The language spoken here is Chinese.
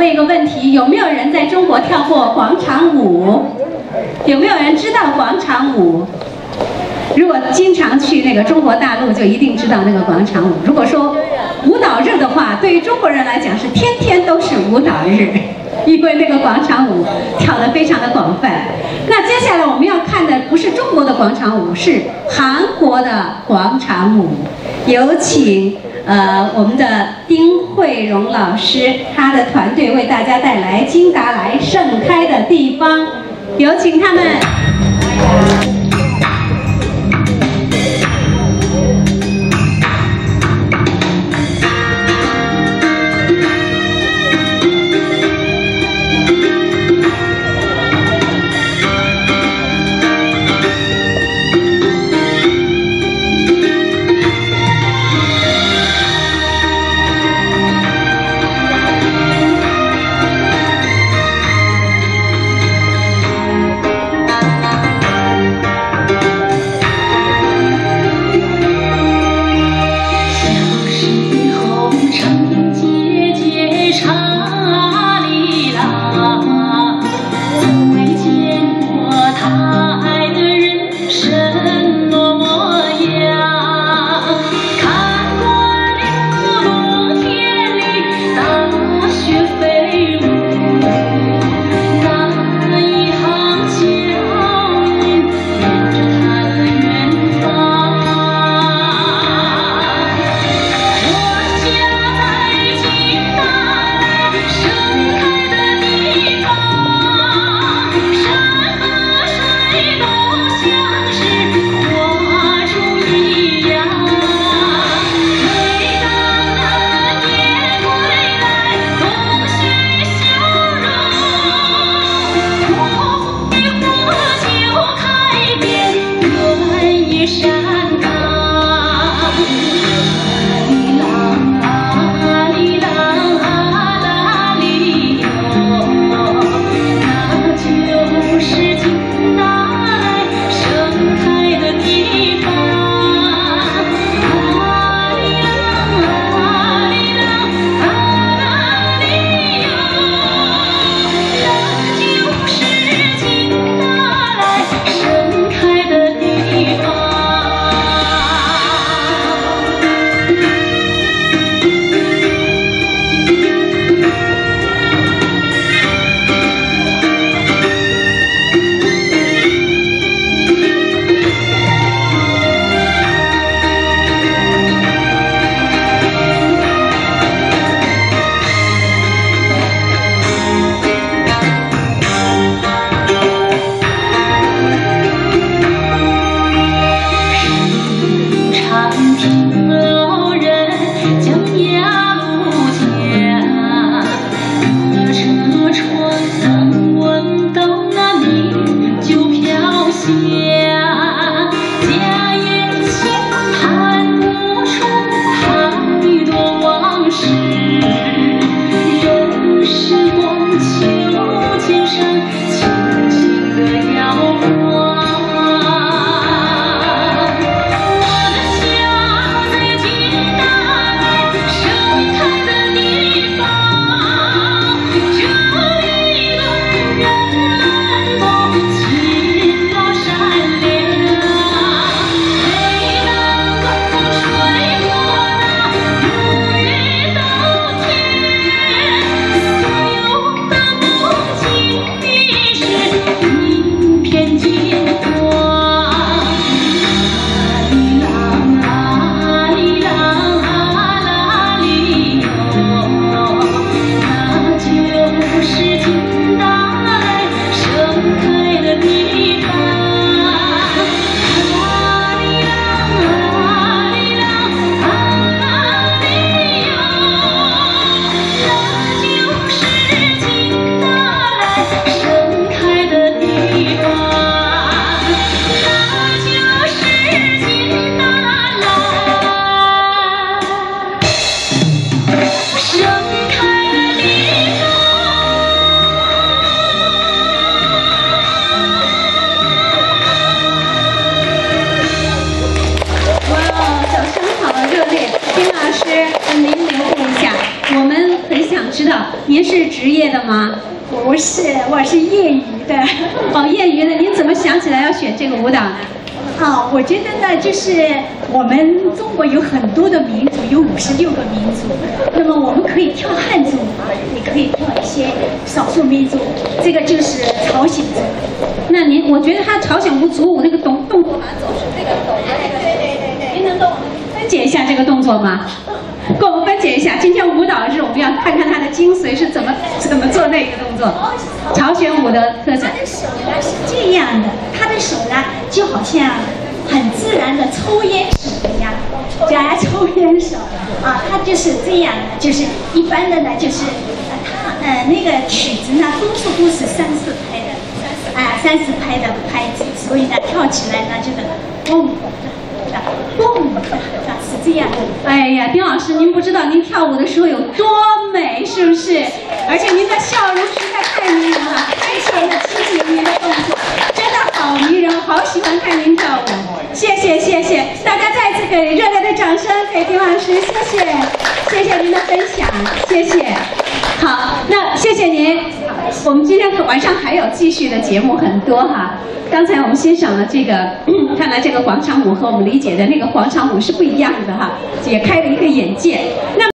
问一个问题：有没有人在中国跳过广场舞？有没有人知道广场舞？如果经常去那个中国大陆，就一定知道那个广场舞。如果说舞蹈日的话，对于中国人来讲是天天都是舞蹈日，因为那个广场舞跳得非常的广泛。那接下来我们要看的不是中国的广场舞，是韩国的广场舞。有请呃我们的丁慧荣老师，他的团队为大家带来《金达莱盛开的地方》，有请他们。道，您是职业的吗？不是，我是业余的。哦，业余的，您怎么想起来要选这个舞蹈呢？啊，我觉得呢，就是我们中国有很多的民族，有五十六个民族，那么我们可以跳汉族舞，也可以跳一些少数民族，这个就是朝鲜族。那您，我觉得他朝鲜舞族舞那个动动作，这个对对对对，您能跟我们分解一下这个动作吗？解一下。今天舞蹈是我们要看看它的精髓是怎么怎么做那个动作。朝鲜舞的特色。他的手呢是这样的，他的手呢就好像很自然的抽烟手一样，加抽烟手啊，他就是这样的，就是一般的呢就是呃他呃那个曲子呢多数都是三四拍的，啊三四拍的拍子，所以呢跳起来呢就是嘣的，嘣这样。哎呀，丁老师，您不知道您跳舞的时候有多美，是不是？而且您的笑容实在太迷人了，非常的亲民，您的动作真的好迷人，好喜欢看您跳舞。谢谢谢谢，大家再次给热烈的掌声给丁老师，谢谢谢谢您的分享，谢谢。谢谢您。我们今天晚上还有继续的节目很多哈。刚才我们欣赏了这个，看来这个广场舞和我们理解的那个广场舞是不一样的哈，也开了一个眼界。那。